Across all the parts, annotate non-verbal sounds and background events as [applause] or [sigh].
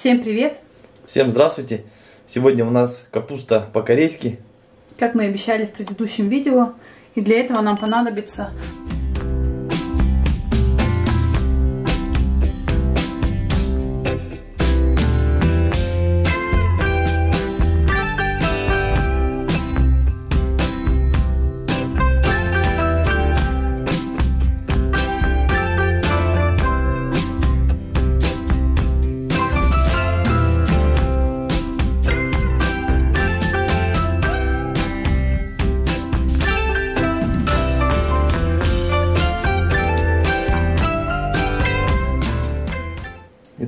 Всем привет! Всем здравствуйте! Сегодня у нас капуста по-корейски. Как мы обещали в предыдущем видео, и для этого нам понадобится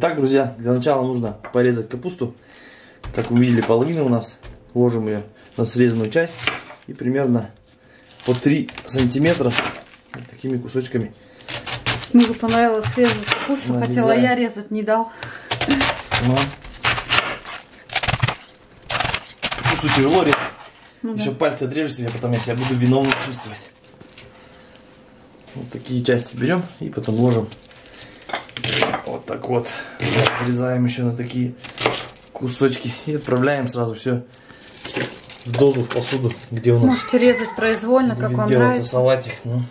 Итак, друзья, для начала нужно порезать капусту. Как вы видели, половина у нас. Ложим ее на срезанную часть. И примерно по 3 сантиметра вот такими кусочками. Мужу понравилось резать капусту, Нарезаем. хотела я резать, не дал. Ну. Капусту тяжело резать. Ну да. Еще пальцы отрежешь себе, потом я себя буду виновным чувствовать. Вот такие части берем и потом ложим. Вот так вот. Вырезаем еще на такие кусочки. И отправляем сразу все в дозу, в посуду, где у нас Можете резать произвольно, как будет вам делаться нравится. салатик. Ну.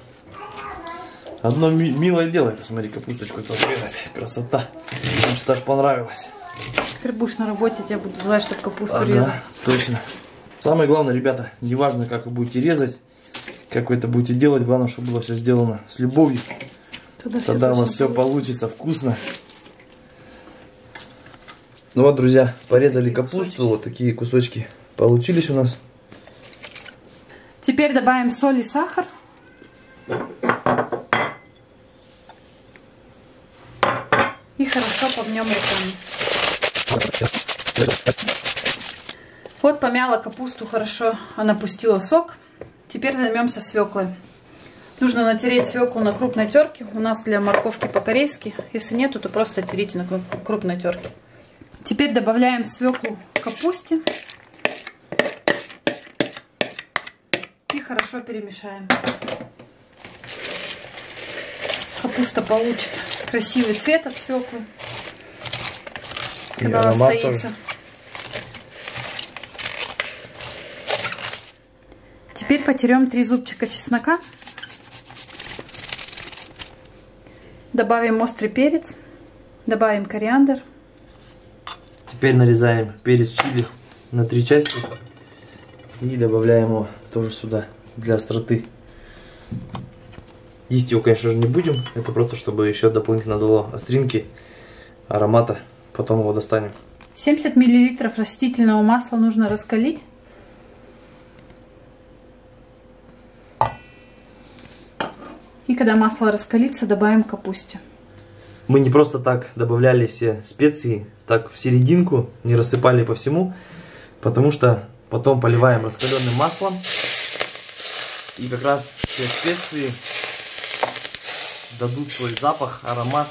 Одно ми- милое дело, посмотри, капусточку тут резать. Красота. Мне что аж понравилось. Теперь будешь на работе, тебя буду звать, чтобы капусту Ага, резать. точно. Самое главное, ребята, неважно, как вы будете резать, как вы это будете делать, главное, чтобы было все сделано с любовью. Всё Тогда у вас точно все получится. получится вкусно. Ну вот, друзья, порезали Такие капусту, кусочки. вот такие кусочки получились у нас. Теперь добавим соль и сахар. И хорошо помнем руками. Вот помяла капусту хорошо, она пустила сок. Теперь займемся свеклой. Нужно натереть свеклу на крупной терке. У нас для морковки по-корейски. Если нету, то просто терите на кру- крупной терке. Теперь добавляем свеклу к капусте. И хорошо перемешаем. Капуста получит красивый цвет от свеклы. Когда аромат настоится. тоже. Теперь потерем три зубчика чеснока. Добавим острый перец. Добавим кориандр. Теперь нарезаем перец чили на три части и добавляем его тоже сюда для остроты. Есть его, конечно же, не будем. Это просто, чтобы еще дополнительно дало остринки, аромата. Потом его достанем. 70 миллилитров растительного масла нужно раскалить. И когда масло раскалится, добавим капусте. Мы не просто так добавляли все специи, так в серединку, не рассыпали по всему, потому что потом поливаем раскаленным маслом. И как раз все специи дадут свой запах, аромат.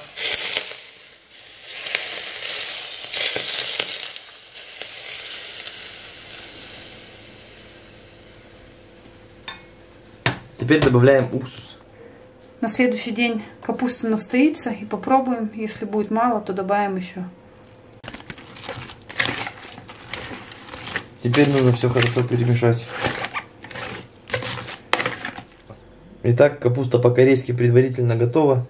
Теперь добавляем уксус. На следующий день капуста настоится и попробуем. Если будет мало, то добавим еще. Теперь нужно все хорошо перемешать. Итак, капуста по-корейски предварительно готова.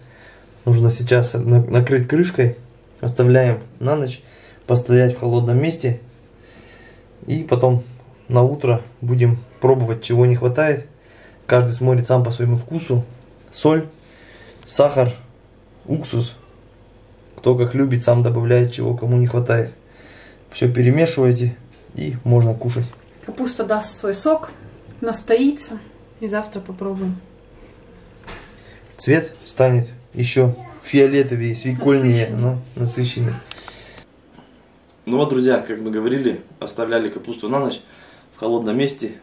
Нужно сейчас на- накрыть крышкой. Оставляем на ночь постоять в холодном месте. И потом на утро будем пробовать, чего не хватает. Каждый смотрит сам по своему вкусу. Соль, сахар, уксус. Кто как любит, сам добавляет, чего кому не хватает. Все перемешивайте и можно кушать. Капуста даст свой сок, настоится. И завтра попробуем. Цвет станет еще фиолетовее, свекольнее, но насыщенный. Ну вот, друзья, как мы говорили, оставляли капусту на ночь в холодном месте.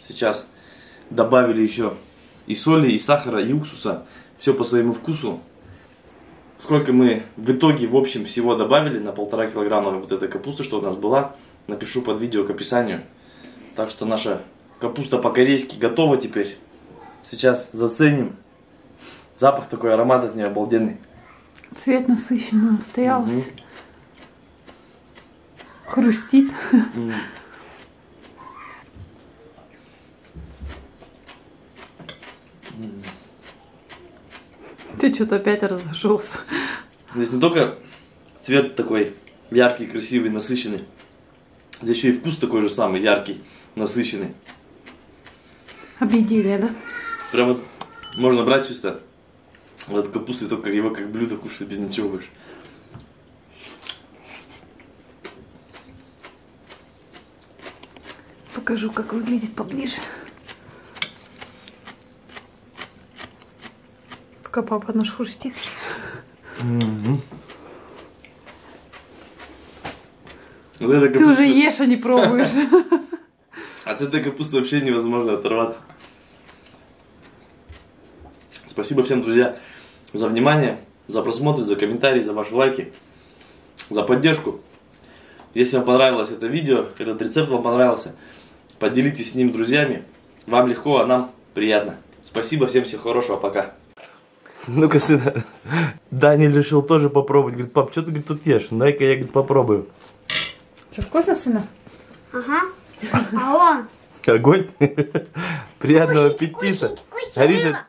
Сейчас добавили еще и соли, и сахара, и уксуса. Все по своему вкусу. Сколько мы в итоге, в общем, всего добавили на полтора килограмма вот этой капусты, что у нас была, напишу под видео к описанию. Так что наша капуста по-корейски готова теперь. Сейчас заценим. Запах такой, аромат от нее обалденный. Цвет насыщенный, настоялся. Мгм. Хрустит. М. что-то опять разошелся. Здесь не только цвет такой яркий, красивый, насыщенный. Здесь еще и вкус такой же самый, яркий, насыщенный. Объедили, да? Прям вот можно брать чисто вот капусту и только его как блюдо кушать без ничего больше. Покажу, как выглядит поближе. Пока папа наш хрустит. Вот эта Ты капуста- уже ешь, а не пробуешь. [laughs] От этой капусты вообще невозможно оторваться. Спасибо всем, друзья, за внимание, за просмотр, за комментарии, за ваши лайки, за поддержку. Если вам понравилось это видео, этот рецепт вам понравился, поделитесь с ним друзьями. Вам легко, а нам приятно. Спасибо, всем всего хорошего, пока. Ну-ка, сына, Даня решил тоже попробовать. Говорит, пап, что ты говорит, тут ешь? Дай-ка я говорит, попробую. Что, вкусно, сына? Ага. А он? Огонь. Приятного аппетита. Ариша.